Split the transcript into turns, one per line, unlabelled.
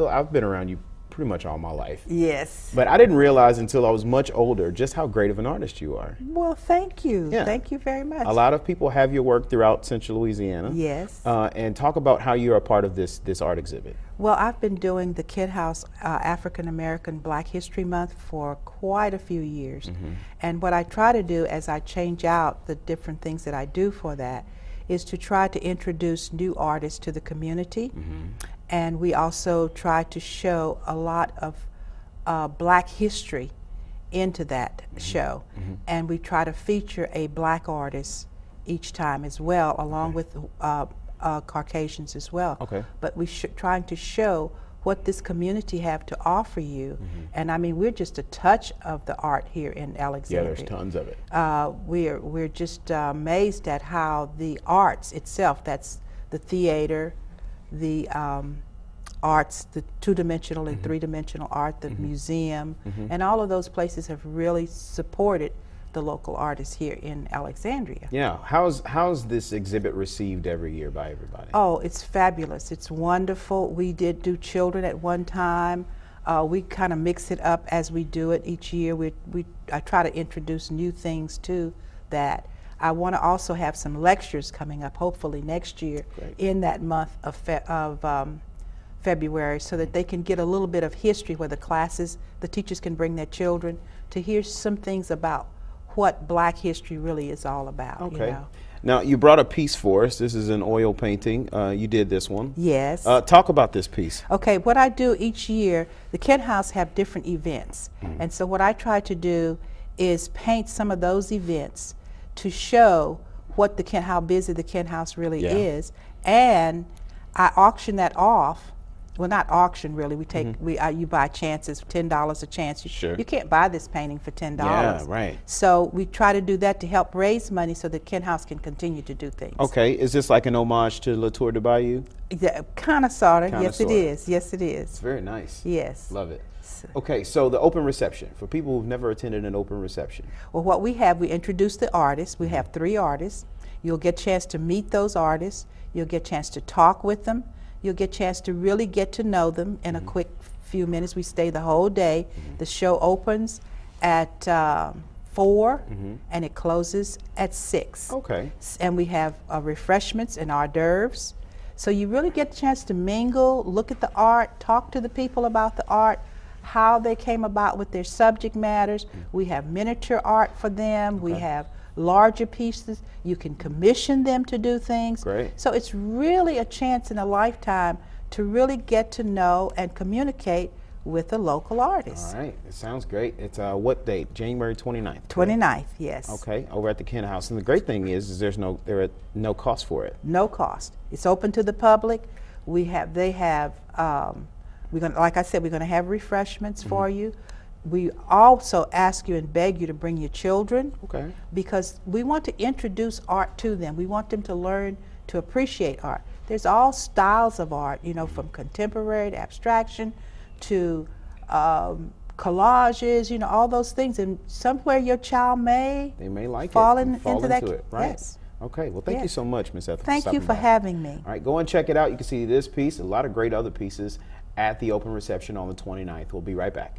I've been around you pretty much all my life.
Yes.
But I didn't realize until I was much older just how great of an artist you are.
Well, thank you.
Yeah.
Thank you very much.
A lot of people have your work throughout Central Louisiana.
Yes.
Uh, and talk about how you're a part of this this art exhibit.
Well, I've been doing the Kent House uh, African American Black History Month for quite a few years.
Mm-hmm.
And what I try to do as I change out the different things that I do for that is to try to introduce new artists to the community.
Mm-hmm.
And we also try to show a lot of uh, black history into that show. And we try to feature a black artist each time as well, along with uh, uh, Caucasians as well.
Okay.
But we sh- trying to show what this community have to offer you. And I mean, we're just a touch of the art here in Alexandria.
Yeah, there's tons of it.
Uh, we're we're just uh, amazed at how the arts itself—that's the theater, the um, arts, the two-dimensional and three-dimensional art, the museum, and all of those places have really supported the local artists here in Alexandria.
Yeah. How's how's this exhibit received every year by everybody?
Oh, it's fabulous. It's wonderful. We did do children at one time. Uh, we kind of mix it up as we do it each year. We, we, I try to introduce new things to that. I want to also have some lectures coming up, hopefully next year,
Great.
in that month of, fe- of um, February, so that they can get a little bit of history where the classes, the teachers can bring their children to hear some things about what black history really is all about. you
okay.
know.
Now you brought a piece for us. This is an oil painting. Uh, you did this one.
Yes.
Uh, talk about this piece.
Okay, what I do each year, the Kent House have different events. And so what I try to do is paint some of those events to show what the Kent how busy the Kent House really
Yeah.
is. And I auction that off. Well, not auction really. We take we uh, you buy chances, ten dollars a chance. You,
Sure.
you can't buy this painting for ten dollars.
Yeah, right.
So we try to do that to help raise money so that Kent House can continue to do things.
Okay. Is this like an homage to Latour de Bayou?
Yeah, kind of, sort of. Yes, it is. Yes, it
It's very nice.
Yes.
Love it. Okay, so the open reception for people who've never attended an open reception.
Well, what we have, we introduce the artists. We have three artists. You'll get a chance to meet those artists. You'll get a chance to talk with them. You'll get a chance to really get to know them in a quick few minutes. We stay the whole day. The show opens at um, 4 and it closes at 6.
Okay.
S- And we have uh, refreshments and hors d'oeuvres. So you really get a chance to mingle, look at the art, talk to the people about the art, how they came about with their subject matters. We have miniature art for them. We have larger pieces. You can commission them to do things.
Great.
So it's really a chance in a lifetime to really get to know and communicate with a local artist.
All right. It sounds great. It's uh, what date? January 29th.
29th, yes.
Okay, over at the Kent House. And the great thing is, is there's no there are no cost for it.
no cost. It's open to the public. We have, they have, um, we're gonna, like I said, we're gonna have refreshments for you. We also ask you and beg you to bring your children
Okay.
because we want to introduce art to them. We want them to learn to appreciate art. There's all styles of art, you know, from contemporary to abstraction to um, collages, you know, all those things. And somewhere your child may
They may like
fall
it.
in-
fall
into that
into
ca-
it. Right.
yes.
Okay. Well, thank you so much, Miss Ethel.
Thank you for
by.
having me.
All right, go and check it out. You can see this piece, a lot of great other pieces at the open reception on the 29th. We'll be right back.